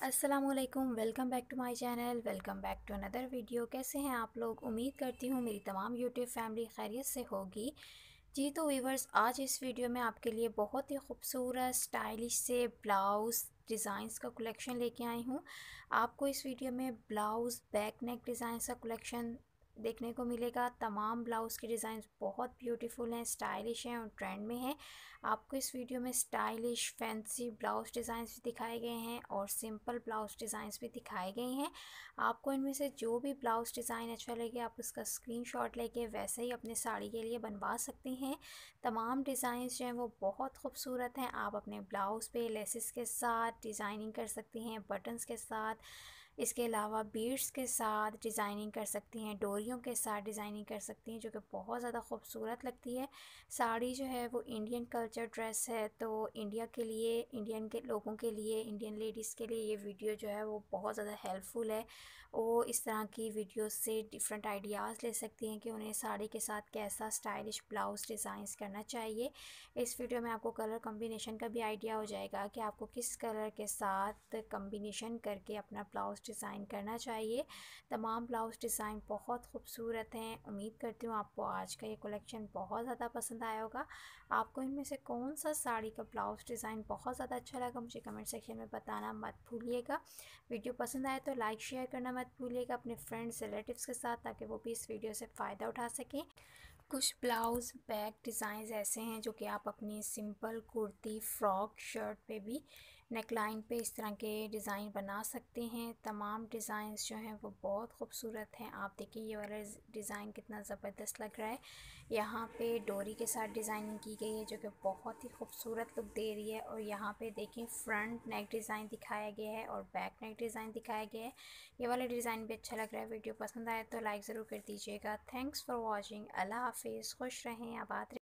Aslam welcome back to my channel welcome back to another video कैसे हैं आप लोग? उम्मीद करती हूँ मेरी तमाम यूट्यूब फैमिली खैरियत से होगी। जी तो वीवर्स आज इस वीडियो में आपके लिए बहुत ही खूबसूरत स्टाइलिश से ब्लाउज़ डिज़ाइंस का कलेक्शन लेके आई हूँ। आपको इस वीडियो में ब्लाउज़ बैक नेक डिज़ाइंस का कलेक्शन देखने को मिलेगा। तमाम ब्लाउज़ के डिज़ाइन बहुत ब्यूटीफुल हैं, स्टाइलिश हैं और ट्रेंड में हैं। आपको इस वीडियो में स्टाइलिश, फैंसी ब्लाउज़ डिज़ाइंस भी दिखाए गए हैं और सिंपल ब्लाउज़ डिज़ाइंस भी दिखाए गए हैं। आपको इनमें से जो भी ब्लाउज़ डिज़ाइन अच्छा लगे, आप उसका स्क्रीनशॉट लेके वैसे ही अपने साड़ी के लिए बनवा सकते हैं। तमाम डिज़ाइंस जो हैं वो बहुत खूबसूरत हैं। आप अपने ब्लाउज़ पे लेसिस के साथ डिज़ाइनिंग कर सकती हैं, बटन्स के साथ इसके अलावा बीड्स के साथ डिज़ाइनिंग कर सकती हैं, डोरियों के साथ डिज़ाइनिंग कर सकती हैं, जो कि बहुत ज़्यादा खूबसूरत लगती है। साड़ी जो है वो इंडियन कल्चर ड्रेस है तो इंडिया के लिए इंडियन के लोगों के लिए इंडियन लेडीज़ के लिए ये वीडियो जो है वो बहुत ज़्यादा हेल्पफुल है। वो इस तरह की वीडियो से डिफरेंट आइडियाज़ ले सकती हैं कि उन्हें साड़ी के साथ कैसा स्टाइलिश ब्लाउज़ डिज़ाइंस करना चाहिए। इस वीडियो में आपको कलर कम्बिनेशन का भी आइडिया हो जाएगा कि आपको किस कलर के साथ कम्बिनेशन करके अपना ब्लाउज़ डिज़ाइन करना चाहिए। तमाम ब्लाउज़ डिज़ाइन बहुत खूबसूरत हैं। उम्मीद करती हूँ आपको आज का ये कलेक्शन बहुत ज़्यादा पसंद आया होगा। आपको इनमें से कौन सा साड़ी का ब्लाउज़ डिज़ाइन बहुत ज़्यादा अच्छा लगा मुझे कमेंट सेक्शन में बताना मत भूलिएगा। वीडियो पसंद आए तो लाइक, शेयर करना मत भूलिएगा अपने फ्रेंड्स, रिलेटिव्स के साथ ताकि वो भी इस वीडियो से फ़ायदा उठा सकें। कुछ ब्लाउज़ बैक डिज़ाइंस ऐसे हैं जो कि आप अपनी सिंपल कुर्ती, फ्रॉक, शर्ट पे भी नेक लाइन पे इस तरह के डिज़ाइन बना सकते हैं। तमाम डिज़ाइंस जो हैं वो बहुत खूबसूरत हैं। आप देखिए, ये वाला डिज़ाइन कितना ज़बरदस्त लग रहा है। यहाँ पे डोरी के साथ डिज़ाइनिंग की गई है, जो कि बहुत ही खूबसूरत लुक दे रही है। और यहाँ पे देखें फ्रंट नेक डिज़ाइन दिखाया गया है और बैक नेक डिज़ाइन दिखाया गया है। ये वाला डिज़ाइन भी अच्छा लग रहा है। वीडियो पसंद आए तो लाइक ज़रूर कर दीजिएगा। Thanks for watching. अल्लाह हाफिज़। खुश रहें। आबाद